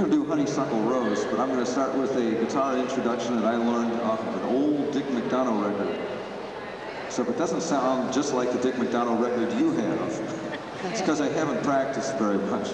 going to do Honeysuckle Rose, but I'm going to start with a guitar introduction that I learned off of an old Dick McDonough record. So if it doesn't sound just like the Dick McDonough record you have, it's because I haven't practiced very much.